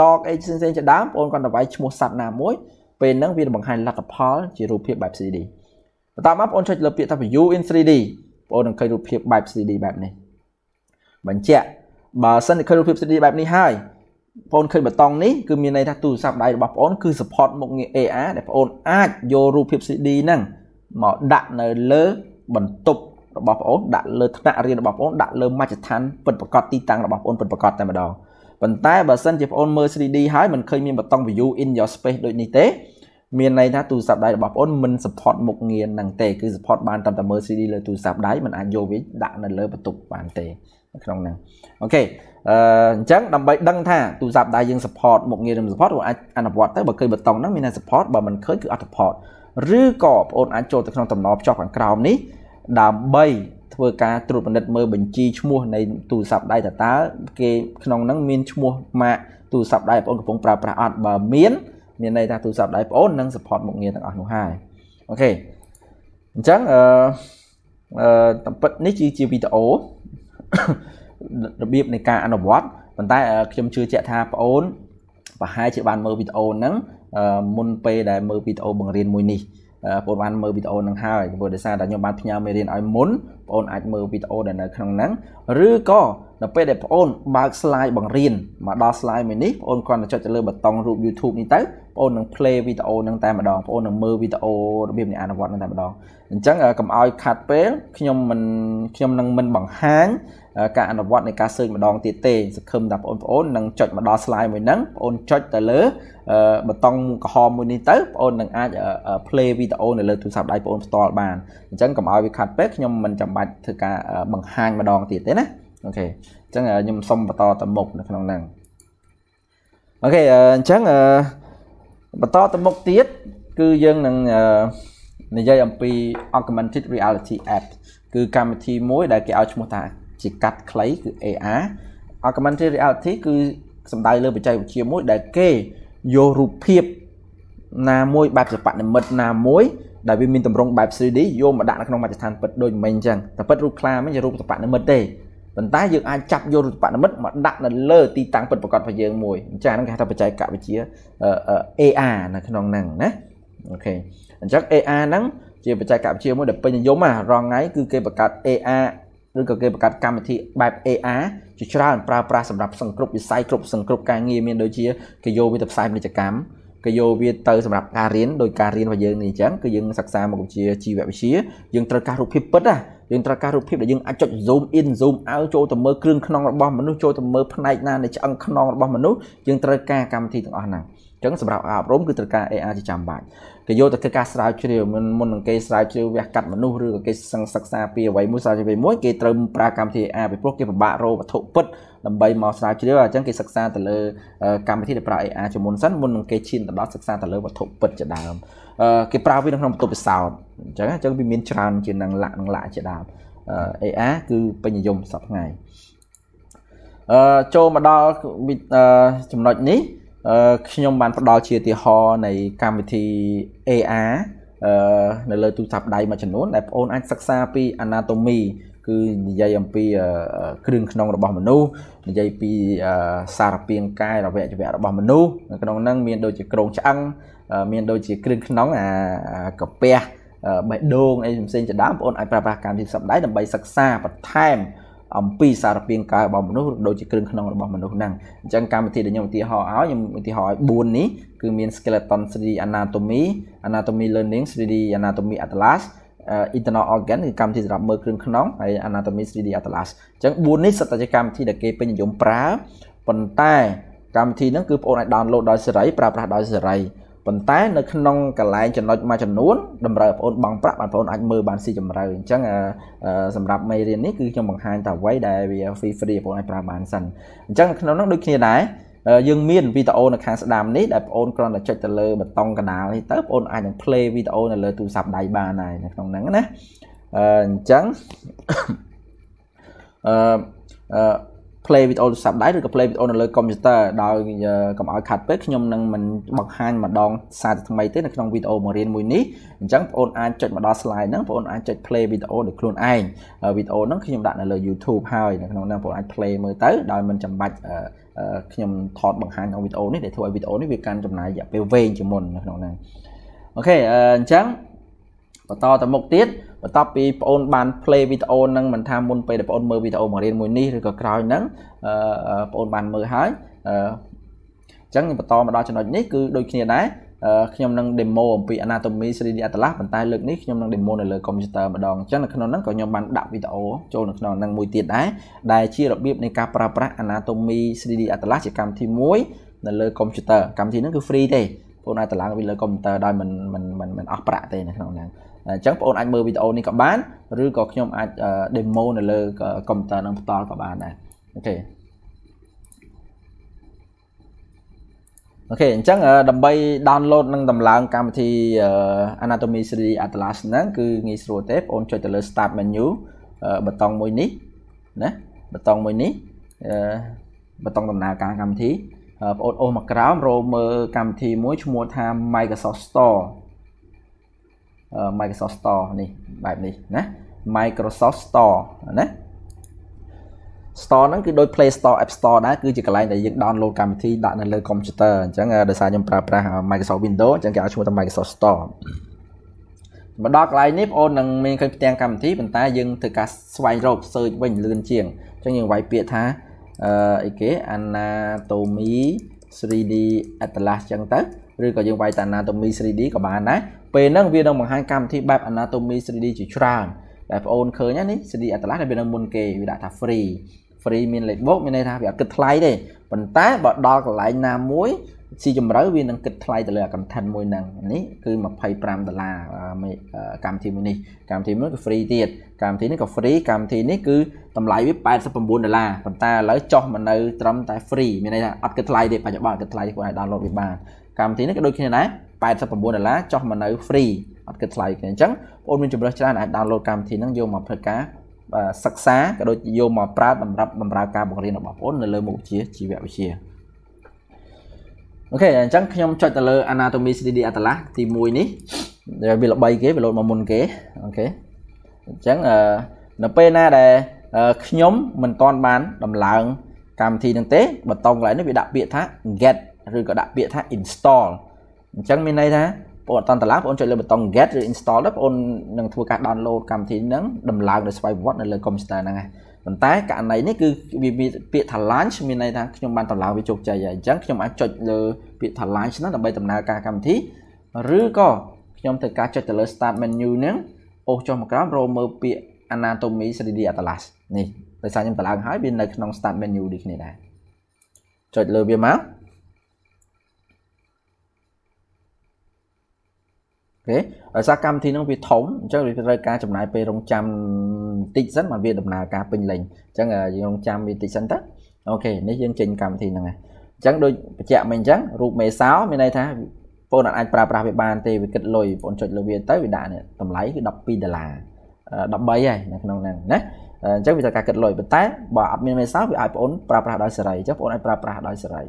dog អីផ្សេងៗជាដើមបងអូនគាត់ទៅវាយឈ្មោះសត្វណាមួយពេលហ្នឹងវាបង្ហាញលទ្ធផលជារូបភាពបែប 3D បន្ទាប់មកបងអូនចុចលើពាក្យថា view in 3D បងអូននឹងឃើញរូបភាពបែប 3D បែបនេះបញ្ជាក់បើសិនជាឃើញរូបភាព 3D បែបនេះហើយ បងឃើញបតង់នេះគឺមានន័យថាទូរស័ព្ទដៃរបស់បងគឺ support មុខងារ AR ដែលបងអាចយករូបភាព CD ហ្នឹងមកដាក់នៅលើបន្ទប់របស់បងដាក់លើថ្នាក់រៀនរបស់បងដាក់លើមជ្ឈដ្ឋានពិតប្រកបទីតាំងរបស់បងពិតប្រកបតែម្ដងប៉ុន្តែបើសិនជាបងមើល 3D ហើយមិនឃើញមានបតង់ view in your space ដូចនេះទេមានន័យថាទូរស័ព្ទដៃរបស់បងមិន support មុខងារហ្នឹងទេគឺ support បានត្រឹមតែមើល CD លើទូរស័ព្ទដៃមិនអាចយកវាដាក់នៅលើបន្ទប់បានទេក្នុងហ្នឹងអូខេ អឺអញ្ចឹងដើម្បីដឹងថាទូរស័ព្ទដៃយើង support មុខងារនឹង support អាចអនុវត្តទៅបើឃើញបតុងហ្នឹងមានតែ support បើមិនឃើញគឺអត់ support ឬក៏បងអូនអាចចូលទៅក្នុងតំណភ្ជាប់ខាងក្រោមនេះដើម្បីធ្វើការត្រួតពិនិត្យមើលបញ្ជីឈ្មោះនៃទូរស័ព្ទដៃតើតើគេក្នុងហ្នឹងមានឈ្មោះម៉ាកទូរស័ព្ទដៃបងអូនកំពុងប្រើប្រាស់អត់បើមានមានន័យថាទូរស័ព្ទដៃបងអូននឹង support មុខងារទាំងអស់នោះហើយអូខេអញ្ចឹងអឺអឺតាមពិតនេះគឺជាវីដេអូ របៀបនៃការអនុវត្តប៉ុន្តែខ្ញុំជឿជាក់ថាបងអូនប្រហែលជាបានមើលវីដេអូហ្នឹងមុនពេលដែលមើលវីដេអូបង្រៀនមួយនេះបងបានមើលវីដេអូហ្នឹងហើយព្រោះដោយសារតែខ្ញុំបានផ្ញើមេរៀនឲ្យមុនបងអាចមើលវីដេអូដែលនៅក្នុងហ្នឹងឬក៏ដល់ពេលដែលបងអូនបើក slide បង្រៀនមកដល់ slide មួយនេះបងអូនគ្រាន់តែចុចទៅលើប៊ូតុងរូប YouTube នេះទៅ បងអូននឹង play វីដេអូហ្នឹងតែម្ដងបងអូននឹងមើលវីដេអូរបៀបនៃអនុវត្តហ្នឹងតែម្ដងអញ្ចឹងកុំឲ្យខាត់ពេលខ្ញុំមិនខ្ញុំនឹងមិនបង្ហាញការអនុវត្តនៃការ search ម្ដងទៀតទេសង្ឃឹមថាបងប្អូននឹងចុចមកដល់ slide មួយហ្នឹងបងអូនចុចទៅលើប៊ូតុងក្រហមមួយនេះទៅបងអូននឹងអាច play វីដេអូនៅលើទូរស័ព្ទដៃបងអូនផ្ទាល់បានអញ្ចឹងកុំឲ្យវាខាត់ពេកខ្ញុំមិនចាំបាច់ធ្វើការបង្ហាញម្ដងទៀតទេណាអូខេអញ្ចឹងខ្ញុំសុំបន្តទៅមុខនៅក្នុងហ្នឹងអូខេអញ្ចឹង បន្តទៅមុខទៀតគឺយើងនឹងនិយាយអំពី augmented reality app គឺកម្មវិធីមួយដែលគេឲ្យឈ្មោះថាជាកាត់ខ្លីគឺ AR augmented reality គឺសំដៅលើបច្ចេកវិទ្យាមួយដែលគេយករូបភាពណាមួយបែបសិប្បនិម្មិតណាមួយដែលវាមានទម្រង់បែប 3D យកមកដាក់នៅក្នុងមជ្ឈដ្ឋានពិតដូចមិញអញ្ចឹងតែពិតរូបខ្លាមិនជារូបសិប្បនិម្មិតទេ ប៉ុន្តែយើងអាចចាប់យករូបនិមិត្តមកដាក់នៅលើទីតាំងពិតប្រាកដរបស់យើងមួយអញ្ចឹងហ្នឹងគេហៅថាបច្ចេកវិទ្យា AR នៅក្នុងហ្នឹងណាអូខេអញ្ចឹង AR ហ្នឹងជាបច្ចេកវិទ្យាមួយដែលពេញនិយមរងថ្ងៃគឺគេបង្កើត AR ឬក៏គេបង្កើតកម្មវិធីបែប AR ជាច្រើនប្រើប្រាស់សម្រាប់សង្គ្រប់វិស័យគ្រប់សង្គ្រប់ការងារមានដូចជាគេយកវាទៅផ្សាយពាណិជ្ជកម្មគេយកវាទៅសម្រាប់ការរៀនដោយការរៀនរបស់យើងនេះអញ្ចឹងគឺយើងសិក្សាមកវិជ្ជាជីវវិទ្យាយើងត្រូវការរូបភាពពិតណា យើងត្រូវការរូបភាពដែលយើងអាចចុច zoom in zoom out ចូលទៅមើលគ្រឿងក្នុងរបស់មនុស្សចូលទៅមើលផ្នែកណានៃឆ្អឹងខ្នងរបស់មនុស្សយើងត្រូវការកម្មវិធីទាំងអស់ហ្នឹងអញ្ចឹងសម្រាប់អប់រំគឺត្រូវការ AR ជាចាំបាច់គេយកទៅធ្វើការស្រាវជ្រាវមុនមុននឹងគេស្រាវជ្រាវវះកាត់មនុស្សឬក៏គេសិក្សាពីអ្វីមួយស្រាវជ្រាវពីមួយគេត្រូវប្រើកម្មវិធី AR ពីព្រោះគេពិបាករកវត្ថុពិតដើម្បីមកស្រាវជ្រាវអញ្ចឹងគេសិក្សាទៅលើកម្មវិធីដែលប្រើ AR ជាមុនសិនមុននឹងគេឈានទៅដល់សិក្សាទៅលើវត្ថុពិតជាដើម គេប្រើវានៅក្នុងបន្ទប់ពិសោធន៍អញ្ចឹងអញ្ចឹងវាមានច្រើនជានឹងលាក់នឹងលាក់ជាដើម AR គឺពេញនិយមសប្តាហ៍ថ្ងៃអឺចូលមកដល់ចំណុចនេះខ្ញុំបានផ្ដល់ជាឧទាហរណ៍នៃកម្មវិធី AR អឺនៅលើទូរស័ព្ទដៃមួយចំនួនដែលបងអូនអាចសិក្សាពី anatomy គឺនិយាយអំពីគ្រឿងក្នុងរបស់មនុស្សនិយាយពីសារពាង្គកាយរវៈជីវៈរបស់មនុស្សក្នុងហ្នឹងមានដូចជាក្រងឆ្អឹង មានដូចជាគ្រឿងក្នុងអាកាពះបេះដូងអីផ្សេងៗជាដើមបងប្អូនអាចប្រើប្រាស់កម្មវិធីសម្ដែងដើម្បីសិក្សាបន្ថែមអំពីសារពាង្គកាយរបស់មនុស្សដូចជាគ្រឿងក្នុងរបស់មនុស្សហ្នឹងអញ្ចឹងកម្មវិធីដែលខ្ញុំឧទាហរណ៍ឲ្យខ្ញុំឧទាហរណ៍ឲ្យ4នេះគឺមាន skeleton 3D anatomy anatomy learning 3D anatomy atlas internal organ គឺកម្មវិធីសម្រាប់មើលគ្រឿងក្នុងហើយ anatomy 3D atlas អញ្ចឹង4នេះសិតតែជាកម្មវិធីដែលគេពេញនិយមប្រើប៉ុន្តែកម្មវិធីហ្នឹងគឺបងប្អូនអាច download ដោយសេរីប្រើប្រាស់ដោយសេរី ប៉ុន្តែនៅក្នុងកន្លែងចំណុចមួយចំនួនតម្រូវបងប្អូនបង់ប្រាក់បងប្អូនអាចមើលបានស៊ីជម្រៅអញ្ចឹងសម្រាប់មេរៀននេះគឺខ្ញុំបង្ហាញតែអ្វីដែលវា free free បងប្អូនអាចប្រើបានសិនអញ្ចឹងក្នុងនោះដូចគ្នាដែរយើងមានវីដេអូនៅខាងស្ដាំនេះដែលបងប្អូនគ្រាន់តែចុចទៅលើប៊ូតុងកណ្ដាលនេះទៅបងប្អូនអាចនឹង play វីដេអូនៅលើទូរស័ព្ទដៃបានហើយនៅក្នុងហ្នឹងណាអញ្ចឹងអឺ play វីដេអូទូរស័ព្ទដៃឬក៏ play វីដេអូនៅលើ computer ដោយកុំឲ្យខាត់ពេកខ្ញុំនឹងមិនបង្ហាញម្ដងសារថ្មីទេនៅក្នុងវីដេអូបង្រៀនមួយនេះអញ្ចឹងបងប្អូនអាចចុចមកដល់ slide ហ្នឹងបងប្អូនអាចចុច play វីដេអូដោយខ្លួនឯងវីដេអូហ្នឹងខ្ញុំដាក់នៅលើ YouTube ហើយនៅក្នុងហ្នឹងបងប្អូនអាច play មើលទៅដោយមិនចាំបាច់ខ្ញុំថតបង្ហាញក្នុងវីដេអូនេះដែលធ្វើឲ្យវីដេអូនេះវាកាន់ចំណាយរយៈពេលវែងជាងមុននៅក្នុងហ្នឹងអូខេអញ្ចឹងបន្តទៅមុខទៀត បន្ទាប់ពីបងអូនបាន play វីដេអូហ្នឹងមិនថាមុនពេលដែលបងអូនមើលវីដេអូបង្រៀនមួយនេះឬក៏ក្រោយហ្នឹងបងអូនបានមើលហើយអញ្ចឹងបន្តមកដល់ចំណុចនេះគឺដូចគ្នាដែរខ្ញុំនឹង demo អំពី anatomy 3D atlas ប៉ុន្តែលើកនេះខ្ញុំនឹង demo នៅលើ computer ម្ដងអញ្ចឹងនៅក្នុងហ្នឹងក៏ខ្ញុំបានដាក់វីដេអូចូលនៅក្នុងហ្នឹងមួយទៀតដែរដែលជារបៀបនៃការប្រើប្រាស់ anatomy 3D atlas ជាកម្មវិធីមួយនៅលើ computer កម្មវិធីហ្នឹងគឺ free ទេបងអាចតឡើងពីលើ computer ដោយមិនមិនមិនអស់ប្រាក់ទេនៅក្នុងហ្នឹង អញ្ចឹងបងអាចមើលវីដេអូនេះក៏បានឬក៏ខ្ញុំអាច demo នៅលើ computer នឹងផ្ទាល់ក៏បានដែរokay okay អញ្ចឹងដើម្បី download និងដំឡើងកម្មវិធី Anatomy 3D Atlas ហ្នឹងគឺងាយស្រួលទេបងប្អូនចុចទៅលើ Start menu ប៊ូតុងមួយនេះណាប៊ូតុងមួយនេះប៊ូតុងដំណើរការកម្មវិធីហបងប្អូនអូសមកក្រោមរមើលកម្មវិធីមួយឈ្មោះថា Microsoft Store Microsoft Store នេះបែបនេះណា Microsoft Store ណា Store ហ្នឹងគឺដូច Play Store App Store ដែរគឺជាកន្លែងដែលយើង download កម្មវិធីដាក់នៅលើ computer អញ្ចឹងដោយសារខ្ញុំប្រើប្រាស់ Microsoft Windows អញ្ចឹងគេឲ្យឈ្មោះថា Microsoft Store មកដល់កន្លែងនេះបងអូននឹងមានឃើញផ្ទាំងកម្មវិធីប៉ុន្តែយើងធ្វើការស្វែងរក search វិញលឿនជាងអញ្ចឹងយើងវាយពាក្យថាអឺអីគេ Anatomy 3D Atlas អញ្ចឹងទៅឬក៏យើងវាយតា Anatomy 3D ក៏បានដែរ ពេលហ្នឹងវានឹងបង្ហាញកម្មវិធីបែប Anatomy 3D ជាច្រើនដែលបងអូនឃើញនេះ 3D Atlas ដែលវានៅមុនគេវាដាក់ថា free free មានលេខបូកមានន័យថាវាអត់គិតថ្លៃទេប៉ុន្តែបើដល់កន្លែងណាមួយស៊ីជម្រៅវានឹងគិតថ្លៃទៅលើ content មួយហ្នឹងនេះគឺ25ដុល្លារកម្មវិធីមួយនេះកម្មវិធីមួយគឺ free ទៀតកម្មវិធីនេះក៏ free កម្មវិធីនេះគឺតម្លៃវា89ដុល្លារប៉ុន្តែឥឡូវចុះមកនៅត្រឹមតែ free មានន័យថាអត់គិតថ្លៃទេបច្ចុប្បន្នគិតថ្លៃគាត់ឲ្យ download វាបានកម្មវិធីនេះក៏ដូចគ្នាដែរ 89ដុល្លារចុះមកនៅ free អត់គិតថ្លៃគ្នាអញ្ចឹងបងប្អូនមានជំរើសច្រើនអាច download កម្មវិធីហ្នឹងយកមកធ្វើការសិក្សាក៏ដូចយកមកប្រើសម្រាប់បម្រើការបង្រៀនរបស់បងប្អូននៅលើមុខវិជ្ជាជីវវិទ្យាអូខេអញ្ចឹងខ្ញុំចុចទៅលើ Anatomy 3D Atlas ទី1នេះដែលវាល្បីគេវាលោតមកមុនគេអូខេអញ្ចឹងនៅពេលណាដែលខ្ញុំមិនទាន់បានដំឡើងកម្មវិធីនឹងទេបតងកន្លែងនេះវាដាក់ពាក្យថា get ឬក៏ដាក់ពាក្យថា install អញ្ចឹងមានន័យថាបងអត់តន្តឡាបងចុចលើប៊ូតុង get ឬ install ទៅបងនឹងធ្វើការ download កម្មវិធីហ្នឹងដំឡើងដោយស្វ័យប្រវត្តិនៅលើ computer ហ្នឹងហើយប៉ុន្តែករណីនេះគឺវាមានពាក្យថា launch មានន័យថាខ្ញុំបានដំឡើងវាជោគជ័យហើយអញ្ចឹងខ្ញុំអាចចុចលើពាក្យថា launch ហ្នឹងដើម្បីដំណើរការកម្មវិធីឬក៏ខ្ញុំធ្វើការចុចទៅលើ start menu ហ្នឹងអូសចុះមកក្រោមរកមើលពាក្យ anatomy 3D atlas នេះដោយសារខ្ញុំដំឡើងហើយវានៅក្នុង start menu ដូចគ្នាដែរចុចលើវាមក អូខេដោយសារកម្មវិធីហ្នឹងវាធំអញ្ចឹងវាត្រូវការចំណាយពេលរងចាំបន្តិចសិនមកវាដំណើរការពេញលេញអញ្ចឹងយើងរងចាំវាបន្តិចសិនទៅអូខេនេះយើងចេញកម្មវិធីហ្នឹងហើយអញ្ចឹងដូចបញ្ជាក់មិញអញ្ចឹងរូបមេសោមានន័យថាបងអាចប្រើប្រាស់វាបានទេវាគិតលុយបងចុចលើវាទៅវាដាក់នេះតម្លៃគឺ12ដុល្លារ13ហើយនៅក្នុងហ្នឹងណាអញ្ចឹងវាត្រូវការគិតលុយប៉ុន្តែបើអត់មានមេសោវាឲ្យបងប្រើប្រាស់ដោយសេរីអញ្ចឹងបងអាចប្រើប្រាស់ដោយសេរី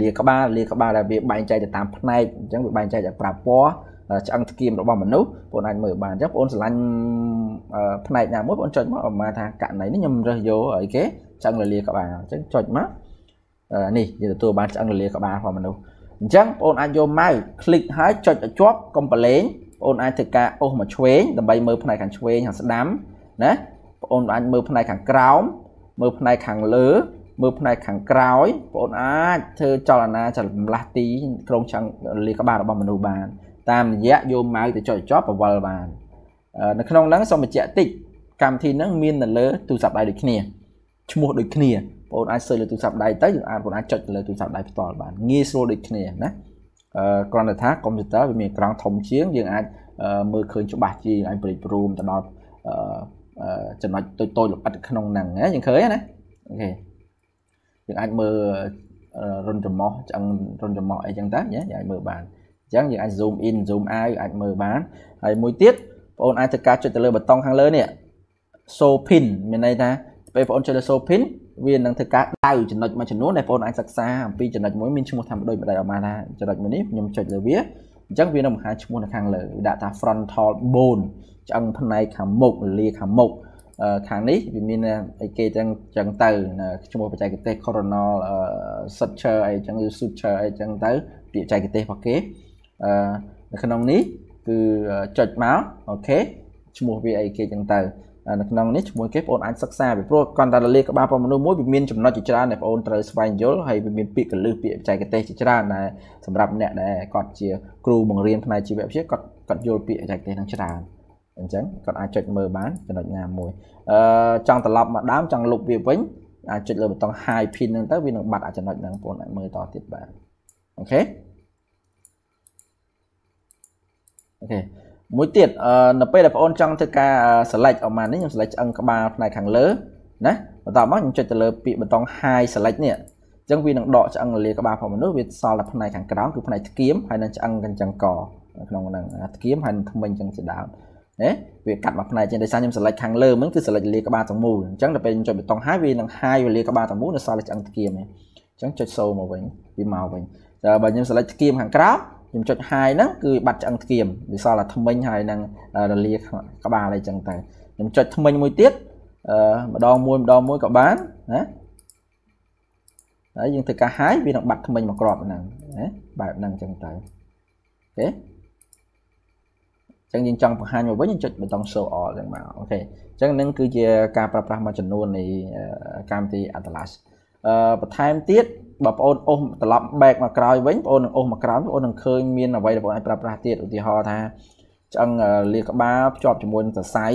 លាក្បាលលាក្បាលដែលវាបែងចែកទៅតាមផ្នែកអញ្ចឹងវាបែងចែកจากប្រាប់ពណ៌ឆ្អឹងស្គៀមរបស់មនុស្សបងអាចមើលបានអញ្ចឹងបងស្រឡាញ់ផ្នែកណាមួយបងចុចមកប្រហែលថាករណីនេះខ្ញុំរើសយកអីគេឆ្អឹងលលាក្បាលអញ្ចឹងចុចមកនេះយើងទទួលបានឆ្អឹងលលាក្បាលរបស់មនុស្សអញ្ចឹងបងអាចយកម៉ៅคลิกហើយចុចឲ្យជាប់កុំប្រឡែងបងអាចធ្វើការអូសមកឆ្វេងដើម្បីមើលផ្នែកខាងឆ្វេងខាងស្ដាំណាបងអាចមើលផ្នែកខាងក្រោមមើលផ្នែកខាងលើ មើលផ្នែកខាងក្រោយបងអាចធ្វើចលនាចលំលាស់ទីក្រុងឆ្អឹងលាក្បាលរបស់មនុស្សបាន តាមរយៈយកម៉ៅទៅចុចចប់បវល់បាននៅក្នុងហ្នឹងសូមបញ្ជាក់តិចកម្មវិធីហ្នឹងមាននៅលើទូរស័ព្ទដៃដូចគ្នាឈ្មោះដូចគ្នាបងអាចសើចលើទូរស័ព្ទដៃទៅយើងអាចបងអាចចុចលើទូរស័ព្ទដៃផ្ទាល់បានងាយស្រួលដូចគ្នាណាអឺគ្រាន់តែថាកុំព្យូទ័រវាមានអេក្រង់ធំជាងយើងអាចមើលឃើញច្បាស់ជាងអាចព្រិចព្រមទៅដល់ចំណុចតូចតូចលម្អិតក្នុងហ្នឹងណាយើងឃើញណាអូខេ យើងអាចមើលរុនចំោះឆ្អឹងរុនចំោះអីចឹងទៅយើងអាចមើលបានអញ្ចឹងយើងអាច zoom in zoom out អាចមើលបានហើយមួយទៀតបងអូនអាចធ្វើការចុចទៅលើប៊ូតុងខាងលើនេះ show pin មានន័យថាពេលបងអូនចុចលើ show pin វានឹងធ្វើការដៅចំណុចមួយចំនួនដែលបងអូនអាចសិក្សាអំពីចំណុចមួយមានឈ្មោះថាដូចម្ដេចអត់បានថាចំណុចមួយនេះខ្ញុំចុចលើវាអញ្ចឹងវានឹងបង្ហាញឈ្មោះនៅខាងលើវាដាក់ថា frontal bone ឆ្អឹងផ្នែកខាងមុខលាខាងមុខ ខាងនេះវាមានអីគេចឹងចឹងទៅឈ្មោះបច្ចេកទេស coronal suture អីចឹងឬ suture អីចឹងទៅពាក្យបច្ចេកទេសរបស់គេអឺនៅក្នុងនេះគឺចុចមកអូខេឈ្មោះវាអីគេចឹងទៅនៅក្នុងនេះឈ្មោះគេបងប្អូនអាចសិក្សាពីព្រោះគាត់តែលាក្បាលរបស់មនុស្សមួយវាមានចំណុចជាច្រើនដែលបងប្អូនត្រូវស្វែងយល់ហើយវាមានពាក្យកលឹះពាក្យបច្ចេកទេសជាច្រើនដែលសម្រាប់អ្នកដែលគាត់ជាគ្រូបង្រៀនផ្នែកជីវវិទ្យាគាត់គាត់យល់ពាក្យបច្ចេកទេសហ្នឹងច្រើន អញ្ចឹងគាត់អាចចុចមើលបានចំណុចណាមួយអឺចង់ត្រឡប់មកដើមចង់លុបវាវិញអាចចុចលើប៊ូតុង hide pin ហ្នឹងទៅវានឹងបាត់អាចំណុចហ្នឹងបងប្អូនអាចមើលតទៀតបានអូខេអូខេមួយទៀតអឺនៅពេលដែលបងប្អូនចង់ធ្វើការ select អស់មកនេះខ្ញុំ select ឆ្អឹងក្បាលផ្នែកខាងលើណាបន្តមកខ្ញុំចុចទៅលើពាក្យប៊ូតុង hide select នេះអញ្ចឹងវានឹងដកឆ្អឹងលាក្បាលផងមនុស្សវាសល់តែផ្នែកខាងក្រោមគឺផ្នែកស្គៀមហើយនឹងឆ្អឹងកញ្ចឹងកក្នុងហ្នឹងស្គៀមហើយនឹងថ្មិញអញ្ចឹងជាដើម ណាវាកាត់មកផ្នែកចឹងដោយសារខ្ញុំ select ខាងលើហ្នឹងគឺ select លាក្បាលទាំងមូលអញ្ចឹងដល់ពេលខ្ញុំចុចប៊ូតុង high វានឹង high វាលាក្បាលទាំងមូលនៅសល់តែឆ្អឹងថ្គាមឯងអញ្ចឹងចុចសូមកវិញវាមកវិញតែបើខ្ញុំ select ធ្គាមខាងក្រោមខ្ញុំចុច high ហ្នឹងគឺបាត់ឆ្អឹងធ្គាមវាសល់តែថ្មិញហើយនឹងរលាក្បាលអីចឹងទៅខ្ញុំចុចថ្មិញមួយទៀតអឺម្ដងមួយម្ដងមួយក៏បានណាហើយយើងធ្វើការ high វានឹងបាត់ថ្មិញមកក្របហ្នឹងណាបែបហ្នឹងចឹងទៅអូខេ ចឹងយើងចង់បង្ហាញមកវិញយើងចុចប៊ូតុង show all ចឹងមកអូខេចឹងនឹងគឺជាការប្រើប្រាស់មួយចំនួននៃកម្មវិធី Atlas អឺបន្ថែមទៀតបើបងអូនអូសត្រឡប់ back មកក្រោយវិញបងអូននឹងអូសមកក្រោយបងអូននឹងឃើញមានអ្វីដែលបងអាចប្រើប្រាស់ទៀតឧទាហរណ៍ថាឆ្អឹងលាក្បាលភ្ជាប់ជាមួយនឹងសរសៃ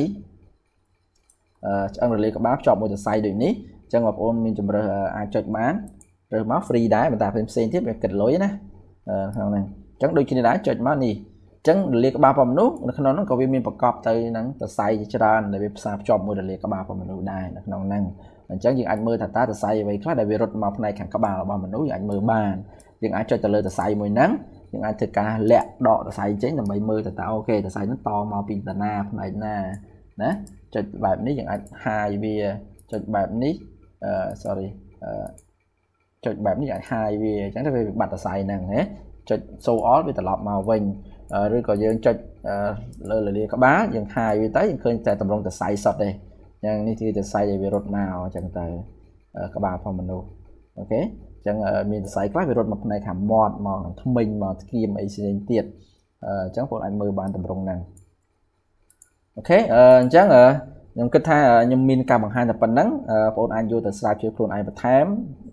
អឺឆ្អឹងរលាក្បាលភ្ជាប់មួយសរសៃដូចនេះអញ្ចឹងបងប្អូនមានជំរើសអាចចុចបានរើសមក free ដែរប៉ុន្តែផ្សេងផ្សេងទៀតវាគិតលុយណាក្នុងហ្នឹងអញ្ចឹងដូចគ្នាដែរចុចមកនេះអញ្ចឹងរលាក្បាលរបស់មនុស្សនៅក្នុងហ្នឹងក៏វាមានប្រកបទៅនឹងសរសៃជាច្រើនដែលវាផ្សារភ្ជាប់មួយរលាក្បាលរបស់មនុស្សដែរនៅក្នុងហ្នឹងអញ្ចឹងយើងអាចមើលថាតើសរសៃអ្វីខ្លះដែលវារត់មកផ្នែកខាងក្បាលរបស់មនុស្សយើងអាចមើលបានយើងអាចចុចទៅលើសរសៃមួយហ្នឹងយើងអាចធ្វើការលាក់ដកសរសៃចេញដើម្បីមើលទៅតើអូខេសរសៃហ្នឹងតមកពីតាណាផ្នែកណាណាចុចបែបនេះយើងអាចហាយវាចុចបែបនេះអឺ sorry អឺចុចបែបនេះអាចហាយវាអញ្ចឹងទៅវាបាត់សរសៃហ្នឹងណាចុច show all វាត្រឡប់មកវិញ ឬក៏យើងចុចលើលលាក្បាលយើងហាយវាទៅយើងឃើញតែតម្រងសរសៃសុទ្ធទេយ៉ាងនេះគឺសរសៃដែលវារត់មកអញ្ចឹងទៅក្បាលផងមនុស្ស okay អញ្ចឹងមានសរសៃខ្លះវារត់មកផ្នែកខាងមាត់មកថ្មិញមកធ្គាមអីផ្សេងទៀតអញ្ចឹងបងអាចមើលបានតម្រងហ្នឹង okay អញ្ចឹងខ្ញុំគិតថាខ្ញុំមានការបង្ហាញតែប៉ុណ្ណឹងបងប្អូនអាចយកទៅស្រាវជ្រាវខ្លួនឯងបន្ថែម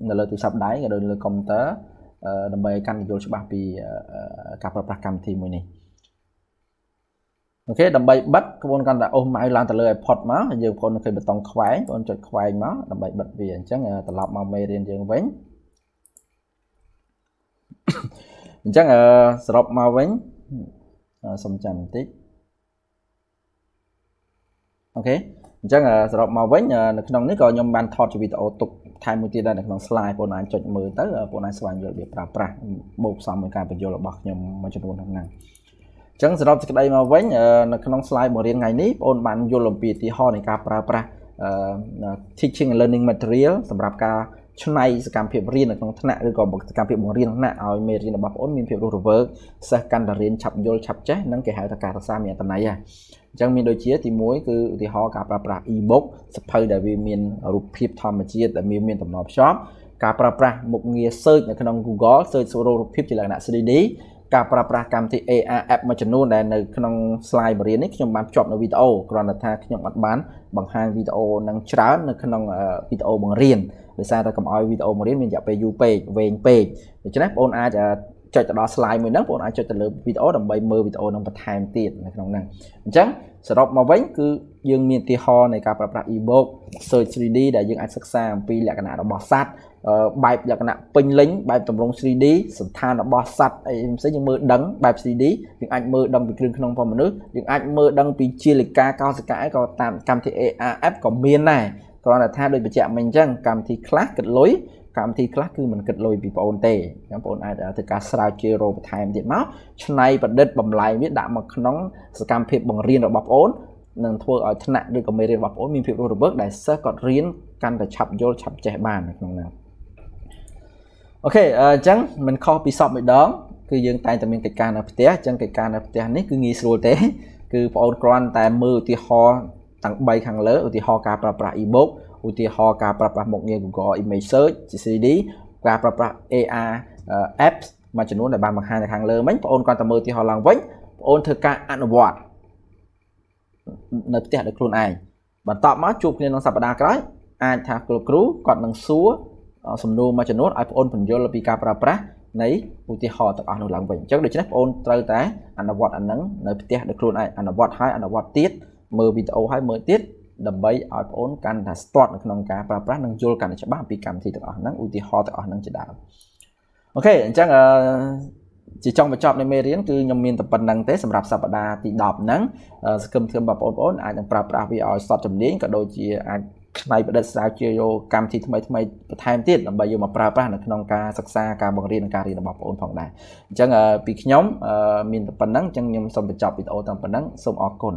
នៅលើទូរស័ព្ទដៃក៏ដូចលើកុំព្យូទ័រ ដើម្បីកាន់យល់ច្បាស់ពីការប្រើប្រាស់កម្មវិធីមួយនេះ okay ដើម្បីបិទបងប្អូនគ្រាន់តែអូស mouse ឡើងទៅលើ iPod មកយើងបងប្អូនឃើញប៊ូតុងខ្វែងបងប្អូនចុចខ្វែងមកដើម្បីបិទវាអញ្ចឹងត្រឡប់មកមេរៀនយើងវិញអញ្ចឹងសរុបមកវិញសុំចាំបន្តិចអូខេ អញ្ចឹងសរុបមកវិញនៅក្នុងនេះក៏ខ្ញុំបានថតជាវីដេអូទុកថែមមួយទៀតដែរនៅក្នុង slide បងអាចចុចមើលទៅបងអាចស្វែងយល់វាប្រើប្រាស់បូកផ្សំមួយការបញ្យល់របស់ខ្ញុំមួយចំនួនហ្នឹងអញ្ចឹងសរុបសេចក្តីមកវិញនៅក្នុង slide បង្រៀនថ្ងៃនេះបងបានយល់អំពីឧទាហរណ៍នៃការប្រើប្រាស់ teaching and learning material សម្រាប់ការឆ្នៃសកម្មភាពរៀននៅក្នុងថ្នាក់ឬក៏សកម្មភាពបង្រៀនថ្នាក់ឲ្យមេរៀនរបស់បងប្អូនមានភាពរស់រវើកសិស្សកាន់តែរៀនឆាប់យល់ឆាប់ចេះនិងគេហៅថាការរក្សាមានអត្ថន័យហ่ะ អញ្ចឹងមានដូចជាទី1គឺឧទាហរណ៍ការប្រើប្រាស់ e-book សភៅដែលវាមានរូបភាពធម្មជាតិដែលមានមានតំណភ្ជាប់ការប្រើប្រាស់មុខងារ search នៅក្នុង Google search រូបភាពជាលក្ខណៈ 3D ការប្រើប្រាស់កម្មវិធី AR app មួយចំនួនដែលនៅក្នុង slide បរិញ្ញានេះខ្ញុំបានភ្ជាប់នៅវីដេអូគ្រាន់តែថាខ្ញុំអត់បានបង្ហាញវីដេអូនឹងច្រើននៅក្នុងវីដេអូបង្រៀនដោយសារតែកុំឲ្យវីដេអូបង្រៀនមានរយៈពេលយូរពេកវែងពេកដូច្នេះបងប្អូនអាច ចុចទៅដល់ slide មួយហ្នឹងបងប្អូនអាចចុចទៅលើវីដេអូដើម្បីមើលវីដេអូនឹងបន្ថែមទៀតនៅក្នុងហ្នឹងអញ្ចឹងសរុបមកវិញគឺយើងមានឧទាហរណ៍នៃការប្រើប្រាស់ e-book search 3D ដែលយើងអាចសិក្សាអំពីលក្ខណៈរបស់សត្វបែបលក្ខណៈពេញលេញបែបតម្រង 3D សន្តានរបស់សត្វអីផ្សេងយើងមើលដឹងបែប 3D យើងអាចមើលដឹងពីគ្រឿងក្នុងរបស់មនុស្សយើងអាចមើលដឹងពីជាលិកាកោសិកាអីក៏តាមកម្មវិធី AR app ក៏មានដែរគ្រាន់តែថាដូចបញ្ជាក់មិញអញ្ចឹងកម្មវិធីខ្លះគិតលុយ កម្មវិធីខ្លះគឺមិនគិតលុយពីបងអូនទេបងប្អូនអាចធ្វើការស្រាវជ្រាវរកបន្ថែមទៀតមកឆ្នៃប្រឌិតបំលែងវាដាក់មកក្នុងសកម្មភាពបង្រៀនរបស់បងអូននឹងធ្វើឲ្យថ្នាក់ឬក៏មេរៀនរបស់បងអូនមានភាពរស់រវើកដែលសិស្សគាត់រៀនកាន់តែឆាប់យល់ឆាប់ចេះបាននៅក្នុងនោះអូខេអញ្ចឹងមិនខុសពីសពម្ដងគឺយើងតែងតែមានកិច្ចការនៅផ្ទះអញ្ចឹងកិច្ចការនៅផ្ទះនេះគឺងាយស្រួលទេគឺបងអូនគ្រាន់តែមើលឧទាហរណ៍ទាំង3ខាងលើឧទាហរណ៍ការប្រើប្រាស់ e-book ឧទាហរណ៍ការប្រើប្រាស់មុខងារ Google Image Search CD ការប្រើប្រាស់ AR apps មួយចំនួនដែលបានបង្ហាញនៅខាងលើមិញបងអូនគាត់តែមើលឧទាហរណ៍ឡើងវិញបងអូនធ្វើការអនុវត្តនៅផ្ទះដោយខ្លួនឯងបន្ទាប់មកជួបគ្នាក្នុងសប្តាហ៍ក្រោយអាចថាគ្រូគ្រូគាត់នឹងសួរសំណួរមួយចំនួនឲ្យបងអូនបញ្យល់ពីការប្រើប្រាស់នៃឧទាហរណ៍ទាំងអស់នោះឡើងវិញអញ្ចឹងដូច្នេះបងអូនត្រូវតែអនុវត្តអានឹងនៅផ្ទះដោយខ្លួនឯងអនុវត្តហើយអនុវត្តទៀតមើលវីដេអូហើយមើលទៀត ដើម្បីឲ្យបងអូនកាន់តែស្ទាត់នៅក្នុងការប្រើប្រាស់និងយល់កាន់តែច្បាស់ពីកម្មវិធីទាំងអស់ហ្នឹងឧទាហរណ៍ទាំងអស់ហ្នឹងជាដើមអូខេអញ្ចឹងអឺជាចុងបញ្ចប់នៃមេរៀនគឺខ្ញុំមានតែប៉ុណ្្នឹងទេសម្រាប់សប្តាហ៍ទី10ហ្នឹងសង្ឃឹមថាបងប្អូនអាចនឹងប្រើប្រាស់វាឲ្យស្ទាត់ជំនាញក៏ដូចជាអាចឆ្នៃប្រឌិតស្រាវជ្រាវយកកម្មវិធីថ្មីថ្មីបន្ថែមទៀតដើម្បីយកមកប្រើប្រាស់នៅក្នុងការសិក្សាការបង្រៀននិងការរៀនរបស់បងប្អូនផងដែរអញ្ចឹងពីខ្ញុំមានតែប៉ុណ្្នឹងអញ្ចឹងខ្ញុំសូមបញ្ចប់វីដេអូតាមប៉ុណ្្នឹងសូមអរគុណ